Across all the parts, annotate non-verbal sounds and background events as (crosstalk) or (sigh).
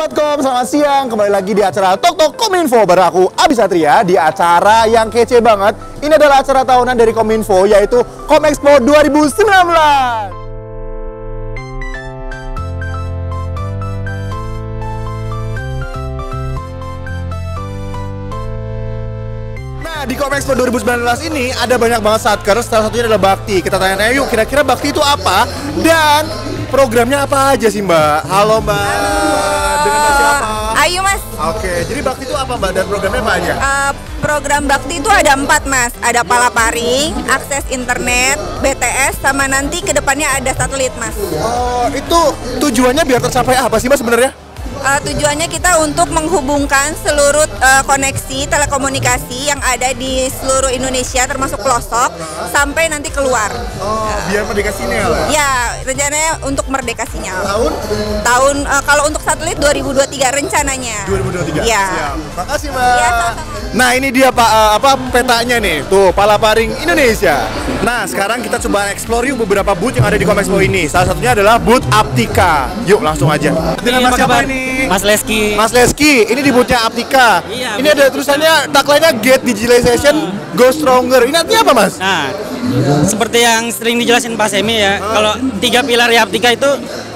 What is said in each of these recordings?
Sobat Kom, selamat siang. Kembali lagi di acara Tok Tok Kominfo bareng aku Abi Satria di acara yang kece banget. Ini adalah acara tahunan dari Kominfo yaitu Kom Expo 2019. Di Komexpo 2019 ini ada banyak banget satker, salah satunya adalah Bakti. Kita tanya yuk, kira-kira Bakti itu apa? Dan programnya apa aja sih, Mbak? Halo, Mbak. Dengan Mbak siapa? Ayo mas, Oke, jadi Bakti itu apa, Mbak? Dan programnya apa aja? Eh, program bakti itu ada empat mas. Ada palaparing, akses internet, BTS, sama nanti ke depannya ada satelit mas. Oh, itu tujuannya biar tercapai apa sih, Mbak sebenarnya? Eh, tujuannya kita untuk menghubungkan seluruh eh, koneksi telekomunikasi yang ada di seluruh Indonesia termasuk pelosok sampai nanti keluar. Oh, biar merdeka sinyal. Ya, rencananya untuk merdeka sinyal. Tahun Tahun eh, kalau untuk satelit 2023 rencananya. 2023. Ya. Siap. Makasih, Mbak. Iya, sama-sama. Nah, ini dia Pak eh, apa petanya nih. Tuh, Palaparing Indonesia. Nah, sekarang kita coba explore yuk beberapa booth yang ada di Komexpo ini. Salah satunya adalah booth Aptika. Yuk, langsung aja. Dengan Mas Apa siapa kabar? ini? Mas Leski. Mas Leski, ini di boothnya Aptika. Iya, ini ada tulisannya tagline-nya Get Digitalization Go Stronger. Ini artinya apa, Mas? Nah, seperti yang sering dijelasin Pak Semi ya, kalau tiga pilar Yaptika itu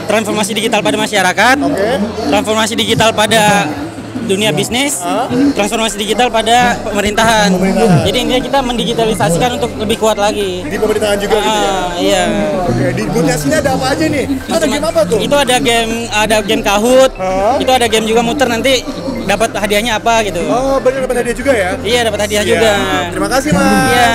transformasi digital pada masyarakat, Oke. transformasi digital pada dunia bisnis, transformasi digital pada pemerintahan. Jadi intinya kita mendigitalisasikan untuk lebih kuat lagi. Di pemerintahan juga gitu ya. Ah, iya. Oke, di boothnya sini ada apa aja nih? Itu ada game apa tuh? Itu ada game ada game Kahoot, Hah? itu ada game juga muter nanti dapat hadiahnya apa gitu. Oh, bener dapat hadiah juga ya? Iya dapat hadiah Siap. juga. Terima kasih, Mas. Iya.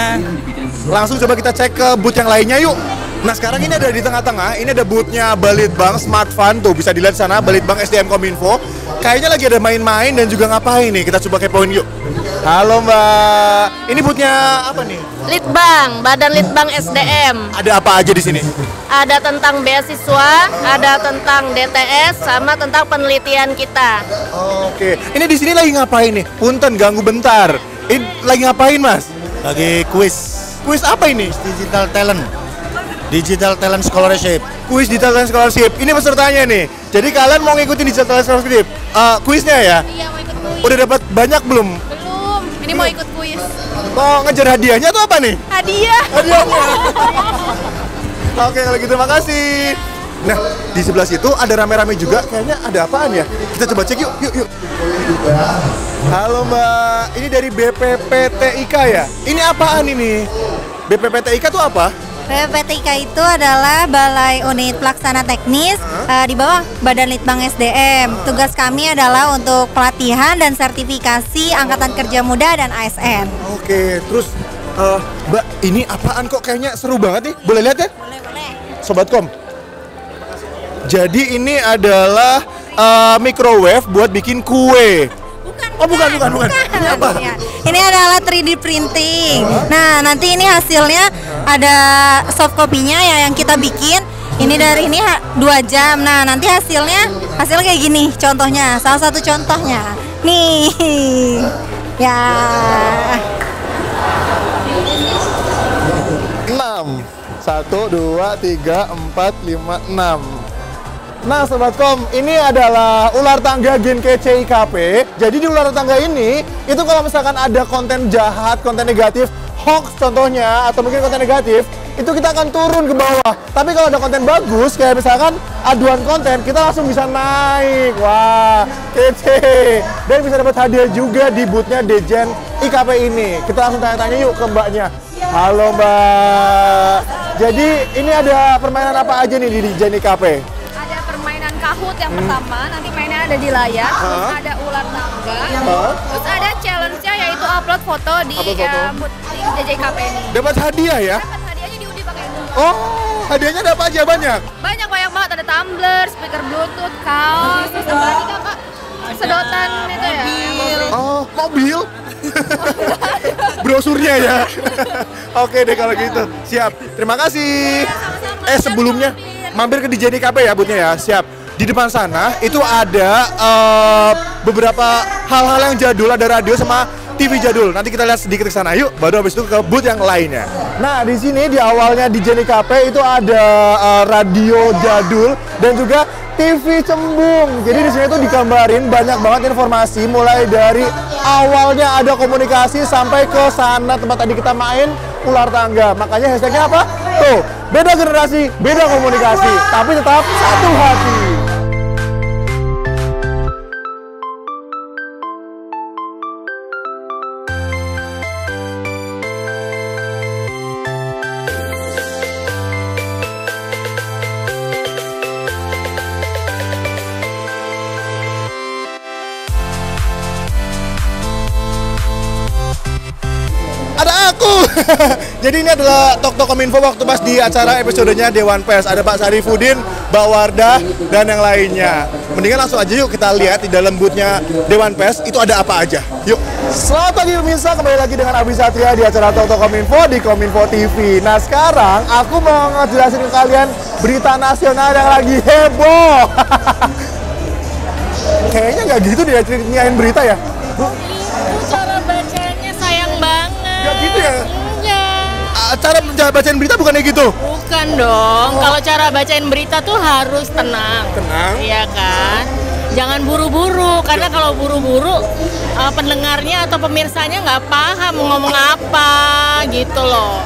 Langsung coba kita cek ke booth yang lainnya yuk. Nah sekarang ini ada di tengah-tengah, ini ada boothnya Balitbang Smart Fun tuh bisa dilihat di sana Balitbang SDM Kominfo. Kayaknya lagi ada main-main dan juga ngapain nih? Kita coba kepoin yuk. Halo Mbak, ini boothnya apa nih? Litbang, Badan Litbang SDM. Ada apa aja di sini? Ada tentang beasiswa, ada tentang DTS, sama tentang penelitian kita. Oke, ini di sini lagi ngapain nih? Punten ganggu bentar. Ini lagi ngapain Mas? lagi kuis Kuis apa ini? digital talent digital talent scholarship Kuis Digital Talent Scholarship. Ini pesertanya nih. Jadi kalian mau ngikutin Digital Talent Scholarship? Eh, kuisnya ya? Iya, mau ikut kuis. Udah dapat banyak belum? Belum, ini mau ikut kuis. Mau ngejar hadiahnya atau apa nih? Hadiah. Hadiahnya. (laughs) Oke kalau gitu makasih. Nah di sebelah situ ada rame-rame juga. Kayaknya ada apaan ya? Kita coba cek yuk, yuk, yuk. Halo Mbak, ini dari BPPTIK ya? Ini apaan ini? BPPTIK tuh apa? BPPTK itu adalah Balai Unit Pelaksana Teknis eh, di bawah Badan Litbang SDM. Tugas kami adalah untuk pelatihan dan sertifikasi Angkatan Kerja Muda dan ASN. Oke, terus eh, Mbak, ini apaan kok kayaknya seru banget nih? Boleh lihat ya? Boleh, boleh. Sobat Kom. Jadi ini adalah eh, microwave buat bikin kue. Bukan, Oh, bukan, bukan, bukan. Ini apa? Ini adalah 3D printing. Nah, nanti ini hasilnya ada soft copy-nya ya yang kita bikin. Ini dari ini dua jam. Nah, nanti hasilnya hasil kayak gini. Contohnya, salah satu contohnya. Nih. (laughs) Ya. 6 1, 2, 3, 4, 5, 6 Nah Sobat Kom, ini adalah ular tangga Gen kece IKP Jadi di ular tangga ini, itu kalau misalkan ada konten jahat, konten negatif Hoax contohnya, atau mungkin konten negatif Itu kita akan turun ke bawah. Tapi kalau ada konten bagus, kayak misalkan aduan konten Kita langsung bisa naik. Wah, kece. Dan bisa dapat hadiah juga di boothnya Dejen IKP ini. Kita langsung tanya-tanya yuk ke mbaknya. Halo mbak. Jadi ini ada permainan apa aja nih di Dejen IKP? Yang pertama, nanti mainnya ada di layar, terus Hah? ada ular tangga, Hah? terus ada challenge-nya yaitu upload foto di Upload foto. eh, JJKP ini. Dapat hadiah ya? Dapat hadiahnya diundi pakai ini. Oh, hadiahnya ada apa aja banyak? Banyak banyak banget ada tumbler, speaker bluetooth, kaos, terus apa lagi kakak? Sedotan itu ya. Oh, mobil? (laughs) Brosurnya ya? (laughs) Oke deh kalau gitu, siap. Terima kasih. Eh sebelumnya, mampir ke DJ KP ya butnya ya, siap. Di depan sana itu ada eh, beberapa hal-hal yang jadul, ada radio sama TV jadul. Nanti kita lihat sedikit ke sana yuk, baru habis itu ke booth yang lainnya. Nah, di sini di awalnya di Jenny Cafe itu ada eh, radio jadul dan juga TV Cembung. Jadi di sini tuh digambarin banyak banget informasi mulai dari awalnya ada komunikasi sampai ke sana tempat tadi kita main ular tangga. Makanya hashtagnya apa? Tuh, beda generasi, beda komunikasi, tapi tetap satu hati. (laughs) Jadi ini adalah Tok Tok Kominfo waktu pas di acara episodenya Dewan Pers. Ada Pak Sarifudin, Mbak Wardah, dan yang lainnya. Mendingan langsung aja yuk kita lihat di dalam boothnya Dewan Pers itu ada apa aja. Yuk. Selamat pagi pemirsa, kembali lagi dengan Abi Satria di acara Tok Tok Kominfo di Kominfo TV. Nah sekarang aku mau ngejelasin ke kalian berita nasional yang lagi heboh. (laughs) Kayaknya nggak gitu deh ceritain berita ya. Cara bacain berita bukannya gitu? Bukan dong. Kalau cara bacain berita tuh harus tenang. Tenang. Iya kan? Jangan buru-buru karena kalau buru-buru eh, pendengarnya atau pemirsanya nggak paham mau ngomong apa gitu loh.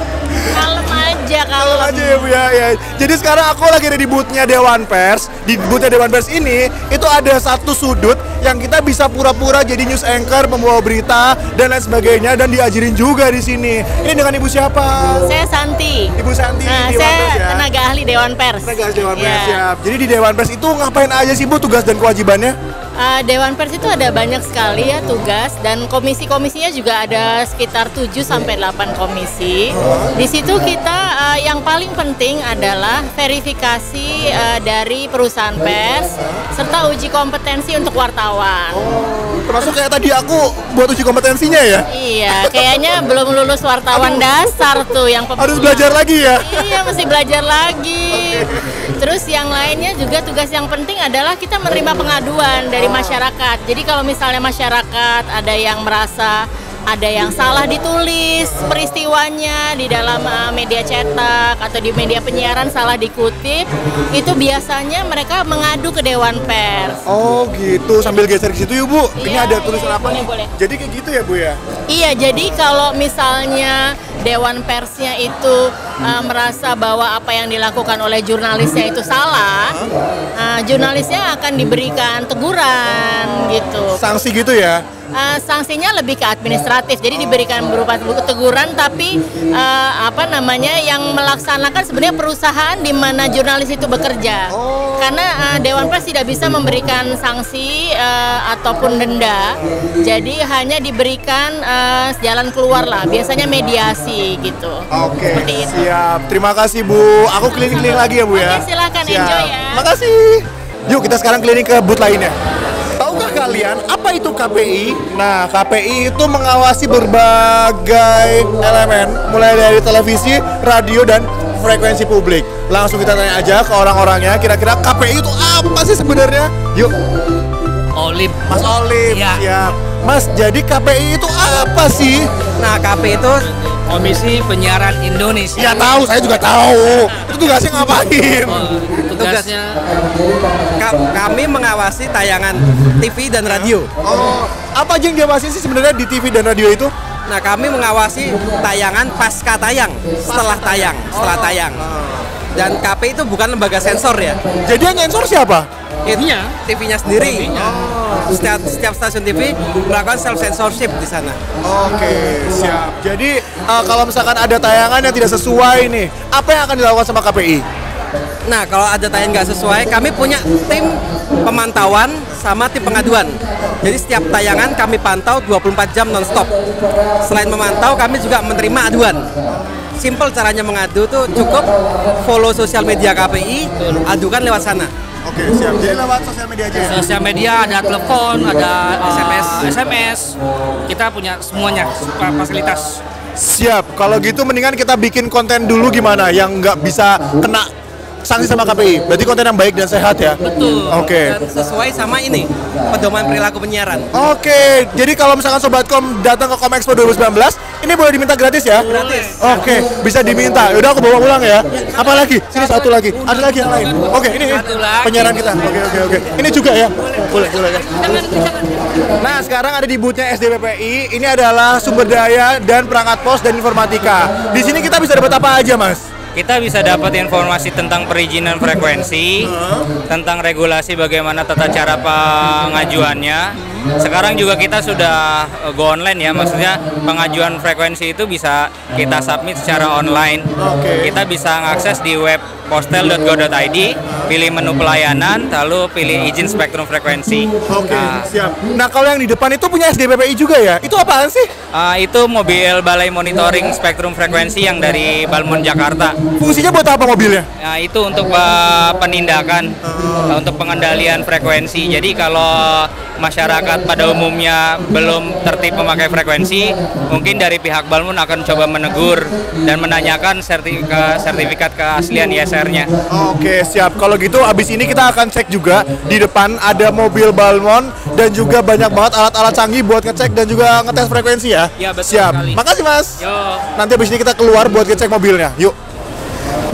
Kalem aja Kalau aja ya Bu ya, ya. Jadi sekarang aku lagi ada di boothnya Dewan Pers. Di boothnya Dewan Pers ini itu ada satu sudut yang kita bisa pura-pura jadi news anchor, pembawa berita dan lain sebagainya dan diajarin juga di sini. Ini dengan Ibu siapa? Saya Santi. Ibu Santi Nah, Dewan saya Pers ya. tenaga ahli Dewan Pers. Tenaga Dewan Pers Iya. siap. Jadi di Dewan Pers itu ngapain aja sih Bu tugas dan kewajibannya? Uh, Dewan Pers itu ada banyak sekali ya tugas dan komisi-komisinya juga ada sekitar 7 sampai 8 komisi. Di situ kita uh, yang paling penting adalah verifikasi uh, dari perusahaan pers serta uji kompetensi untuk wartawan. Termasuk kayak tadi aku buat uji kompetensinya ya. Iya, kayaknya belum lulus wartawan dasar tuh yang pemula. Harus belajar lagi ya. Iya, mesti belajar lagi. Terus yang lainnya juga tugas yang penting adalah kita menerima pengaduan dari masyarakat. Jadi kalau misalnya masyarakat ada yang merasa ada yang salah ditulis peristiwanya di dalam uh, media cetak atau di media penyiaran salah dikutip, itu biasanya mereka mengadu ke Dewan Pers. Oh gitu, sambil geser ke situ yuk Bu. Ini Iya, ada tulisan iya, apa boleh, nih? boleh. Jadi kayak gitu ya Bu ya? Iya, jadi kalau misalnya Dewan Persnya itu uh, merasa bahwa apa yang dilakukan oleh jurnalisnya itu salah, uh, jurnalisnya akan diberikan teguran gitu. Sanksi gitu ya? Uh, sanksinya lebih ke administratif, jadi diberikan berupa teguran, tapi uh, apa namanya yang melaksanakan sebenarnya perusahaan di mana jurnalis itu bekerja. Karena uh, Dewan Pers tidak bisa memberikan sanksi uh, ataupun denda, jadi hanya diberikan uh, jalan keluar lah, biasanya mediasi gitu. Oke, Seperti itu. siap. Terima kasih Bu. Aku keliling-keliling lagi ya Bu ya. Oke, silakan. Siap. Enjoy ya. Makasih. Yuk kita sekarang keliling ke booth lainnya. Tahukah kalian apa itu KPI? Nah, KPI itu mengawasi berbagai elemen, mulai dari televisi, radio, dan frekuensi publik. Langsung kita tanya aja ke orang-orangnya, kira-kira KPI itu apa sih sebenarnya? Yuk, Olip. Mas Olim, Iya. siap. Mas, jadi KPI itu apa sih? Nah, KP itu Komisi Penyiaran Indonesia. Ya tahu, saya juga tahu. Itu tugasnya ngapain? Oh, tugasnya ka- kami mengawasi tayangan TV dan radio. Oh, apa aja yang diawasi sih sebenarnya di TV dan radio itu? Nah, kami mengawasi tayangan pasca tayang, setelah tayang, setelah tayang. Dan KP itu bukan lembaga sensor ya. Jadi yang nyensor siapa? TV-nya, TV-nya sendiri. Setiap, setiap stasiun TV melakukan self censorship di sana. Oke, siap. Jadi eh, kalau misalkan ada tayangan yang tidak sesuai nih, apa yang akan dilakukan sama KPI? Nah, kalau ada tayangan nggak sesuai, kami punya tim pemantauan sama tim pengaduan. Jadi setiap tayangan kami pantau 24 jam nonstop. Selain memantau, kami juga menerima aduan. Simple caranya mengadu tuh cukup follow sosial media KPI, adukan lewat sana. Oke, siap. Jadi lewat sosial media aja ya? sosial media ada telepon ada uh, SMS. SMS kita punya semuanya fa- fasilitas Siap. Kalau gitu mendingan kita bikin konten dulu gimana yang nggak bisa kena sanksi sama KPI. Berarti konten yang baik dan sehat ya. Betul. Oke. Dan sesuai sama ini pedoman perilaku penyiaran. Oke, jadi kalau misalkan Sobatkom datang ke Comexpo 2019, ini boleh diminta gratis ya? Gratis. Oke, bisa diminta. Yaudah aku bawa pulang ya. Apalagi? Sini satu lagi. Ada lagi yang lain. Oke, ini Satu lagi. penyiaran kita. Oke, oke, oke. Ini juga ya? Boleh, boleh ya. Nah, sekarang ada di boothnya SDPPI. Ini adalah sumber daya dan perangkat pos dan informatika. Di sini kita bisa dapat apa aja, Mas? Kita bisa dapat informasi tentang perizinan frekuensi, tentang regulasi bagaimana tata cara pengajuannya. Sekarang juga kita sudah eh, go online ya, maksudnya pengajuan frekuensi itu bisa kita submit secara online. Oke. Kita bisa mengakses di web postel.go.id, pilih menu pelayanan, lalu pilih izin spektrum frekuensi. Oke, Nah, siap. Nah, kalau yang di depan itu punya SDPPI juga ya? Itu apaan sih? ah, itu mobil Balai Monitoring Spektrum Frekuensi yang dari Balmon Jakarta. Fungsinya buat apa mobilnya? Nah, itu untuk eh, penindakan, eh, untuk pengendalian frekuensi. Jadi kalau masyarakat pada umumnya belum tertib memakai frekuensi, mungkin dari pihak Balmun akan coba menegur dan menanyakan sertifika- sertifikat keaslian ISR-nya. Oke, siap. Kalau gitu abis ini kita akan cek juga di depan ada mobil Balmon dan juga banyak banget alat-alat canggih buat ngecek dan juga ngetes frekuensi ya. Iya, betul Siap. sekali. Makasih, Mas. Yo. Nanti abis ini kita keluar buat ngecek mobilnya. Yuk.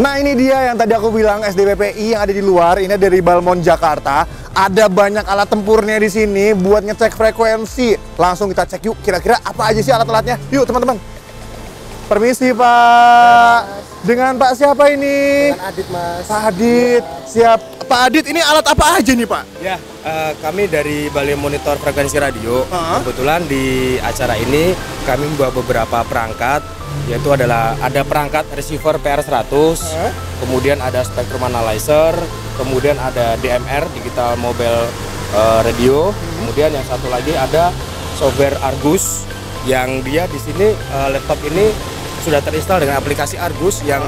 Nah ini dia yang tadi aku bilang SDPPI yang ada di luar. Ini dari Balmon Jakarta. Ada banyak alat tempurnya di sini buat ngecek frekuensi. Langsung kita cek yuk. Kira-kira apa aja sih alat-alatnya? Yuk teman-teman. Permisi Pak. Dengan Pak siapa ini? Adit mas. Pak Adit. Siap. Pak Adit ini alat apa aja nih Pak? Ya, eh, kami dari Balai Monitor Frekuensi Radio. Ah. Kebetulan di acara ini kami membawa beberapa perangkat, yaitu adalah ada perangkat receiver PR100, Ah. kemudian ada spectrum analyzer, kemudian ada DMR digital mobile eh, radio, kemudian yang satu lagi ada software Argus yang dia di sini eh, laptop ini sudah terinstall dengan aplikasi Argus yang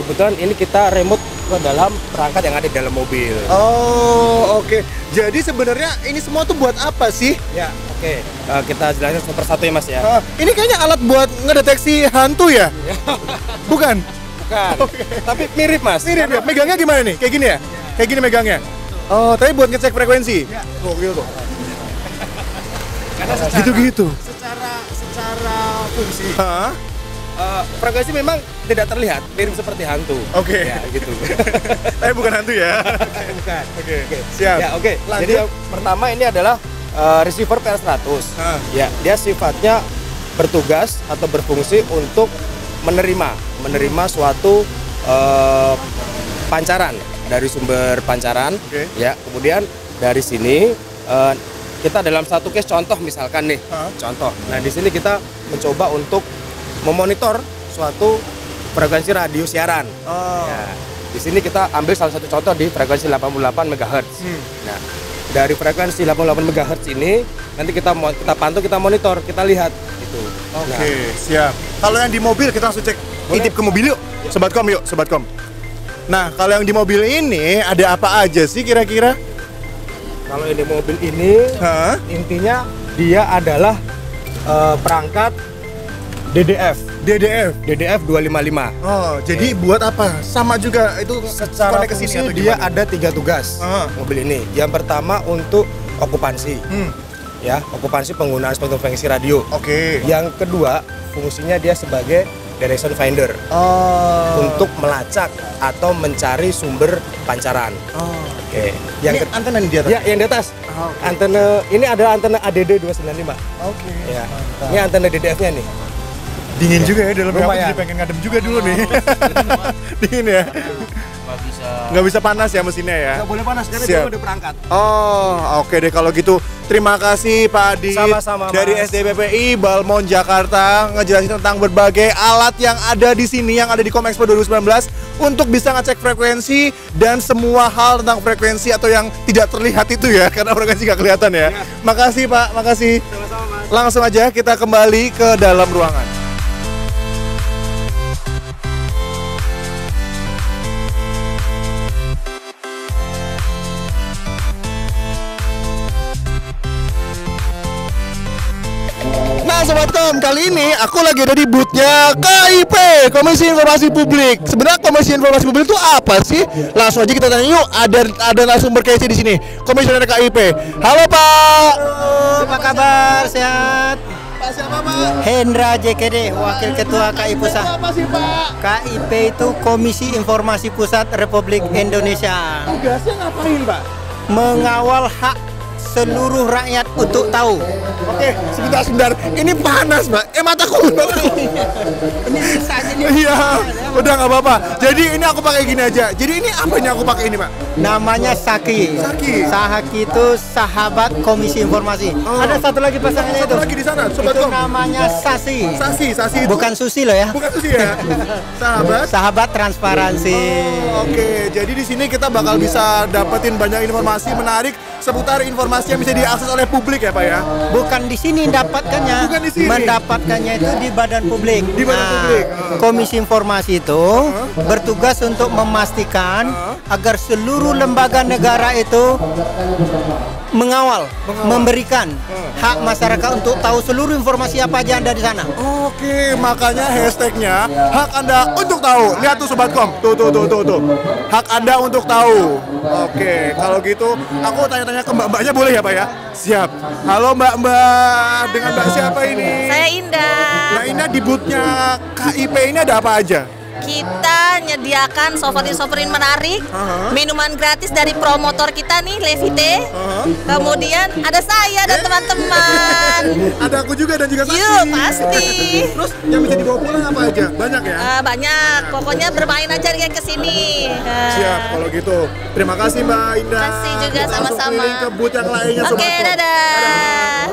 kebetulan ini kita remote ke dalam perangkat yang ada di dalam mobil. Oh oke. Jadi sebenarnya ini semua tuh buat apa sih? Ya, oke. Eh, kita jelasin satu persatu ya, Mas ya. Ah, ini kayaknya alat buat ngedeteksi hantu ya? (laughs) Bukan? Bukan. Tapi mirip, Mas. Mirip ya? Megangnya gimana nih? Kayak gini ya? Kayak gini megangnya? Oh, tapi buat ngecek frekuensi? Ya. Oh, gitu tuh. Karena secara, Gitu-gitu. secara secara fungsi Hah? eh, frekuensi memang tidak terlihat, mirip seperti hantu. Oke. Ya, gitu. Tapi (laughs) bukan hantu ya? Bukan. Oke, siap. Ya, oke. Lanjut. Jadi yang pertama ini adalah eh, receiver PR100. Ah. Ya, dia sifatnya bertugas atau berfungsi untuk menerima menerima suatu eh, pancaran dari sumber pancaran. Oke. Ya, kemudian dari sini eh, kita dalam satu case contoh misalkan nih, Ah. contoh. Nah, di sini kita mencoba untuk memonitor suatu frekuensi radio siaran. Oh. Ya, di sini kita ambil salah satu contoh di frekuensi 88 MHz. Hmm. Nah, dari frekuensi 88 MHz ini nanti kita kita pantau, kita monitor, kita lihat gitu. Oke, Nah, siap. Kalau yang di mobil kita langsung cek Boleh. intip ke mobil yuk. Sobatkom yuk, Sobatkom. Nah, kalau yang di mobil ini ada apa aja sih kira-kira? kalau ini mobil ini Hah? intinya dia adalah eh, perangkat DDF, DDF. DDF 255. Oh, jadi buat apa? Sama juga itu Secara connect ke sini fungsi dia ada tiga tugas Ah. mobil ini. Yang pertama untuk okupansi, Hmm, ya okupansi penggunaan spektrum frekuensi radio. oke. Yang kedua, fungsinya dia sebagai direction finder Oh. untuk melacak atau mencari sumber pancaran. Oh. Oke. Yang Yang ke- antena di atas. ya, yang di atas. Ah, oke. Antena ini adalah antena ADD 295. Oke. Ya. Ini antena DDF-nya nih. Dingin juga ya dalamnya. Aku Lumayan. jadi pengen ngadem juga dulu nih. (laughs) Dingin ya. Nggak bisa panas ya mesinnya ya. Nggak boleh panas karena Siap. dia udah perangkat. Oh, oke deh kalau gitu. Terima kasih Pak Sama-sama, dari Mas. SDPPI Balmon Jakarta ngejelasin tentang berbagai alat yang ada di sini yang ada di Comexpo 2019 untuk bisa ngecek frekuensi dan semua hal tentang frekuensi atau yang tidak terlihat itu ya (laughs) karena frekuensi nggak kelihatan ya. Makasih Pak, makasih. Langsung aja kita kembali ke dalam ruangan. Sobatkom, kali ini aku lagi ada di boothnya KIP, Komisi Informasi Publik. Sebenarnya Komisi Informasi Publik itu apa sih? Langsung aja kita tanya yuk. Ada ada narasumber KIC di sini, Komisioner KIP. Halo Pak. apa kabar? Sehat? Pak siapa Pak? Hendra JKD, Wakil Ketua KI Pusat. Apa sih Pak? KIP itu Komisi Informasi Pusat Republik Indonesia. Tugasnya ngapain Pak? Mengawal hak seluruh rakyat untuk tahu. Oke, sebentar sebentar. Ini panas Pak. Eh mataku. (laughs) Ini bisa. Iya, udah nggak apa-apa. Jadi ini aku pakai gini aja. Jadi ini apa ini aku pakai ini Pak? Namanya Saki. Saki. Sahaki itu sahabat Komisi Informasi. Oh. Ada satu lagi pasangannya Satu itu. lagi di sana, Sobat Itu Kom. namanya Sasi. Sasi, Sasi itu Bukan Susi loh ya. bukan susi ya. Sahabat. Sahabat transparansi. Oh, Oke, jadi di sini kita bakal bisa dapetin banyak informasi menarik seputar informasi yang bisa diakses oleh publik ya Pak ya. Bukan di sini dapatkannya. Bukan di sini. Mendapatkannya itu di badan publik. Di badan publik. Ah. Komisi Informasi itu bertugas untuk memastikan agar seluruh lembaga negara itu mengawal, memberikan hak masyarakat untuk tahu seluruh informasi apa aja yang ada di sana. Oke, makanya hashtagnya hak Anda untuk tahu. Lihat tuh Sobatkom, tuh tuh tuh tuh tuh. Hak Anda untuk tahu. Oke, kalau gitu aku tanya-tanya ke mbak-mbaknya boleh ya Pak ya? Siap. Halo mbak-mbak, dengan mbak siapa ini? Saya Indah. Mbak Ina di boothnya KIP ini ada apa aja? Kita menyediakan souvenir-souvenir menarik, Aha. minuman gratis dari promotor kita nih, Levite. Aha. Kemudian ada saya dan teman-teman. (laughs) Ada aku juga dan juga Sasi. Yuk, pasti. (laughs) Terus yang bisa dibawa pulang apa aja? Banyak ya? Eh, banyak, pokoknya bermain aja dengan ke sini. Eh, Siap, kalau gitu. Terima kasih Mbak Indah. Terima kasih juga, sama-sama. ke booth yang lainnya Oke, Sobatkom. dadah.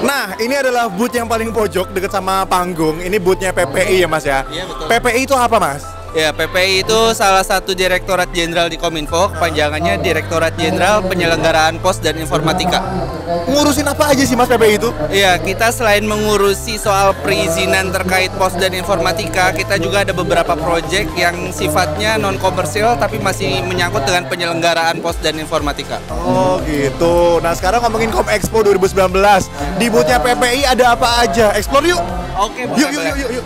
Nah, ini adalah booth yang paling pojok dekat sama panggung. Ini boothnya PPI ya Mas ya? Iya, betul. PPI itu apa Mas? Ya, PPI itu salah satu Direktorat Jenderal di Kominfo, kepanjangannya Direktorat Jenderal Penyelenggaraan Pos dan Informatika. Ngurusin apa aja sih Mas PPI itu? Iya, kita selain mengurusi soal perizinan terkait pos dan informatika, kita juga ada beberapa proyek yang sifatnya non komersil tapi masih menyangkut dengan penyelenggaraan pos dan informatika. Oh gitu. Nah sekarang ngomongin Kom Expo 2019 Di boothnya PPI ada apa aja? Explore yuk Oke, Yuk yuk yuk yuk,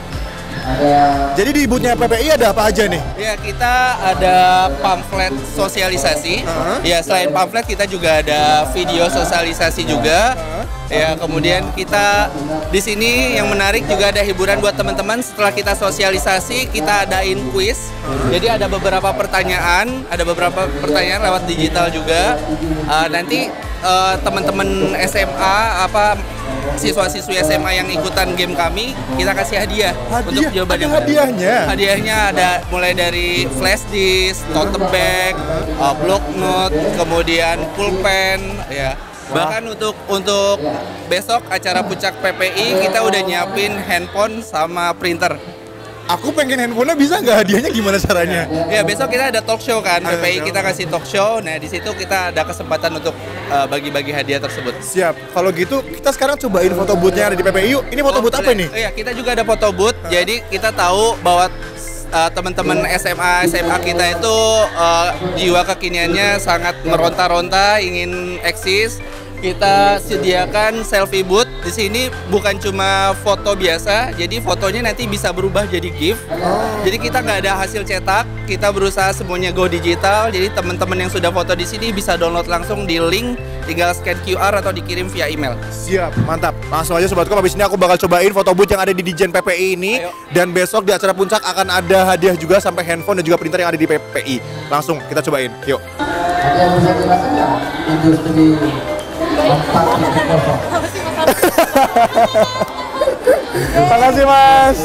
Jadi di boothnya PPI ada apa aja nih? Ya, kita ada pamflet sosialisasi. Ya, selain pamflet kita juga ada video sosialisasi juga. Ya, kemudian kita di sini yang menarik juga ada hiburan buat teman-teman. Setelah kita sosialisasi, kita adain quiz. Jadi ada beberapa pertanyaan, ada beberapa pertanyaan lewat digital juga. Ah, nanti eh, teman-teman SMA apa siswa-siswi SMA yang ikutan game kami, kita kasih hadiah, untuk Hadiah? jawaban Ada yang benar. hadiahnya? Hadiahnya ada mulai dari flash disk, tote bag, uh, block note, kemudian pulpen, ya. Bahkan untuk untuk besok acara puncak PPI kita udah nyiapin handphone sama printer. Aku pengen handphonenya bisa nggak hadiahnya gimana caranya? Ya besok kita ada talk show kan, PPI kita kasih talk show. Nah di situ kita ada kesempatan untuk uh, bagi-bagi hadiah tersebut. Siap. Kalau gitu kita sekarang cobain foto boothnya ada di PPI yuk. Ini foto booth apa nih? Iya, kita juga ada foto booth. Jadi kita tahu bahwa uh, teman-teman SMA SMA kita itu uh, jiwa kekiniannya sangat meronta-ronta, ingin eksis. Kita sediakan selfie booth di sini bukan cuma foto biasa, jadi fotonya nanti bisa berubah jadi GIF. Jadi kita nggak ada hasil cetak, kita berusaha semuanya go digital. Jadi teman-teman yang sudah foto di sini bisa download langsung di link, tinggal scan QR atau dikirim via email. Siap, mantap. Langsung aja sobatku, habis ini aku bakal cobain foto booth yang ada di Dijen PPI ini dan besok di acara puncak akan ada hadiah juga sampai handphone dan juga printer yang ada di PPI. Langsung kita cobain. Yuk. (laughs) Makasih Mas.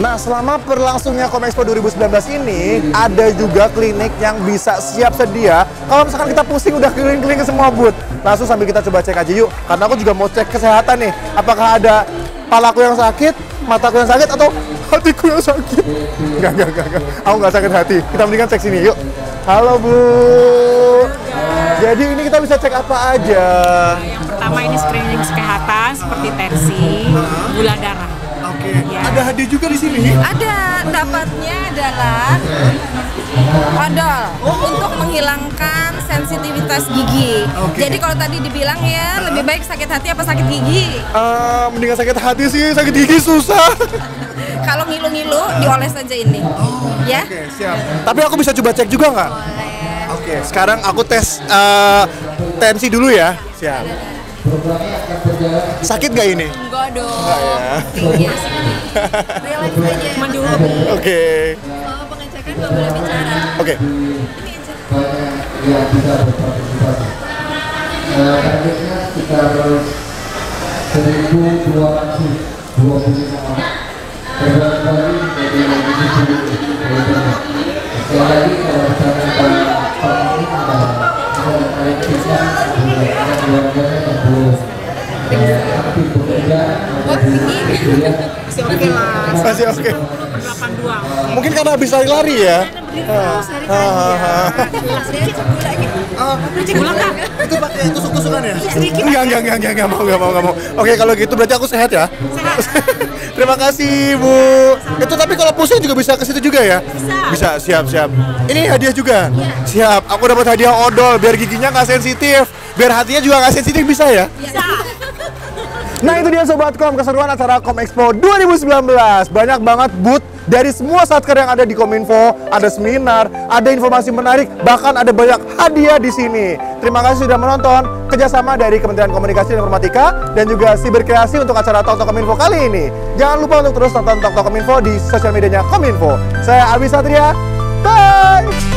Nah, selama berlangsungnya Komexpo 2019 ini, ada juga klinik yang bisa siap sedia. Kalau misalkan kita pusing udah keliling-keliling ke semua booth, langsung sambil kita coba cek aja yuk. Karena aku juga mau cek kesehatan nih. Apakah ada palaku yang sakit, mataku yang sakit, atau hatiku yang sakit? Enggak, enggak, enggak, enggak. Aku nggak sakit hati. Kita mendingan cek sini, yuk. Halo, Bu. Jadi ini kita bisa cek apa aja? Pertama ini screening kesehatan seperti tensi, gula darah. Oke. Ada hadiah juga di sini. Ada, dapatnya adalah odol untuk menghilangkan sensitivitas gigi. Jadi kalau tadi dibilang ya lebih baik sakit hati apa sakit gigi? Eh, mendingan sakit hati sih, sakit gigi susah. Kalau ngilu-ngilu dioles aja ini. ya. Oke, siap. Tapi aku bisa coba cek juga nggak? Oke, sekarang aku tes eh, tensi dulu ya. Siap. Sakit nggak ini? Enggak dong. Enggak ya. Tinggi sini. Relax aja. (laughs) Cuma dulu. Oke. Kalau pengecekan nggak boleh bicara. Oke. targetnya sekitar 1.225 orang. Sulit. Sekali lagi kalau misalnya Masih oke lah. Masih oke. 82. Mungkin karena habis lari-lari ya. Cek gula nggak? Itu pakai tusuk-tusukan ya? Sedikit. Enggak, enggak, enggak, enggak, enggak mau, enggak mau, enggak mau. Oke, kalau gitu berarti aku sehat ya? Terima kasih, Bu. Itu tapi kalau pusing juga bisa ke situ juga ya? Bisa. siap, siap. Ini hadiah juga? Siap. Aku dapat hadiah odol biar giginya nggak sensitif. Biar hatinya juga nggak sensitif bisa ya? Bisa. Nah itu dia Sobat Kom, keseruan acara Kom Expo 2019 Banyak banget booth dari semua satker yang ada di Kominfo Ada seminar, ada informasi menarik, bahkan ada banyak hadiah di sini. Terima kasih sudah menonton kerjasama dari Kementerian Komunikasi dan Informatika Dan juga Siberkreasi untuk acara Tok Tok Kominfo kali ini. Jangan lupa untuk terus tonton Tok Tok Kominfo di sosial medianya Kominfo. Saya Albi Satria, bye!